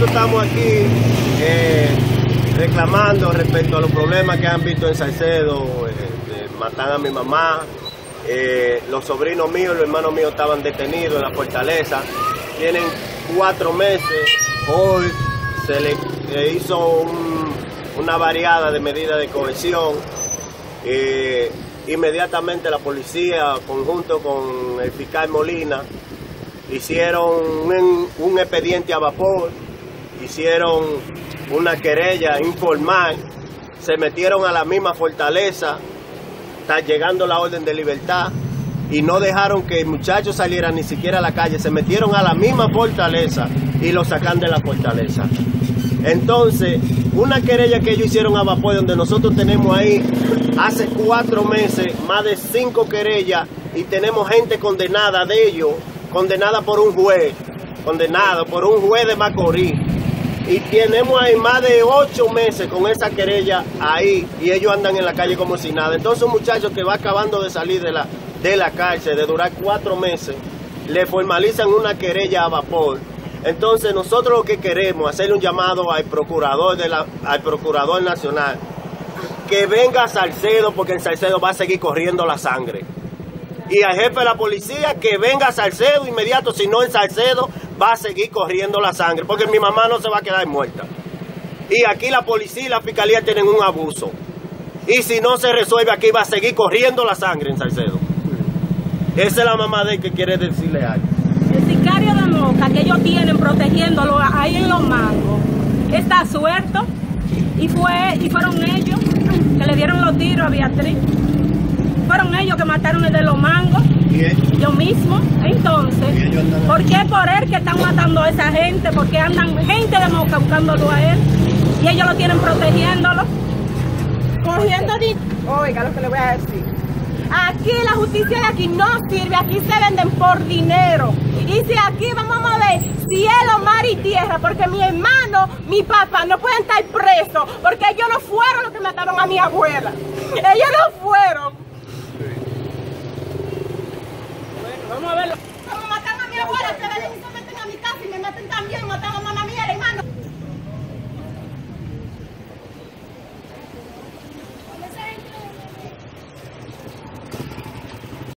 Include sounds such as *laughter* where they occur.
nosotros estamos aquí eh, reclamando respecto a los problemas que han visto en Salcedo, eh, matan a mi mamá, eh, los sobrinos míos, los hermanos míos estaban detenidos en la fortaleza, tienen cuatro meses, hoy se le hizo una variada de medidas de cohesión. inmediatamente la policía, conjunto con el fiscal Molina, hicieron un, expediente a vapor, hicieron una querella informal, se metieron a la misma fortaleza, está llegando la orden de libertad y no dejaron que el muchacho saliera ni siquiera a la calle, se metieron a la misma fortaleza y lo sacan de la fortaleza. Entonces, una querella que ellos hicieron a vapor, donde nosotros tenemos ahí hace cuatro meses más de cinco querellas y tenemos gente condenada de ellos condenada por un juez, condenado por un juez de Macorís. Y tenemos ahí más de ocho meses con esa querella ahí y ellos andan en la calle como si nada. Entonces un muchacho que va acabando de salir de la, de la cárcel, de durar cuatro meses, le formalizan una querella a vapor. Entonces nosotros lo que queremos es hacerle un llamado al procurador, de la, al procurador nacional que venga a Salcedo porque en Salcedo va a seguir corriendo la sangre y al jefe de la policía que venga a Salcedo inmediato, si no en Salcedo va a seguir corriendo la sangre, porque mi mamá no se va a quedar muerta. Y aquí la policía y la fiscalía tienen un abuso. Y si no se resuelve aquí va a seguir corriendo la sangre en Salcedo. Esa es la mamá de que quiere decirle algo. El sicario de Moca que ellos tienen protegiéndolo ahí en los mangos está suelto y fue y fueron ellos que le dieron los tiros a Beatriz fueron ellos que mataron el de los mangos. Mismo. Entonces, ¿por qué por él que están matando a esa gente? Porque andan gente de Moca buscándolo a él. Y ellos lo tienen protegiéndolo. Cogiendo. Oiga lo que le voy a decir. Aquí la justicia de aquí no sirve, aquí se venden por dinero. Y si aquí vamos a mover cielo, mar y tierra, porque mi hermano, mi papá no pueden estar presos, porque ellos no fueron los que mataron a mi abuela. *laughs* Ellos no fueron.